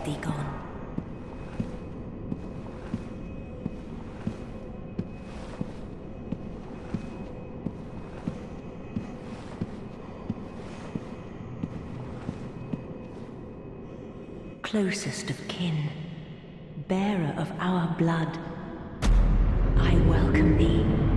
get thee gone. Closest of kin, bearer of our blood, I welcome thee.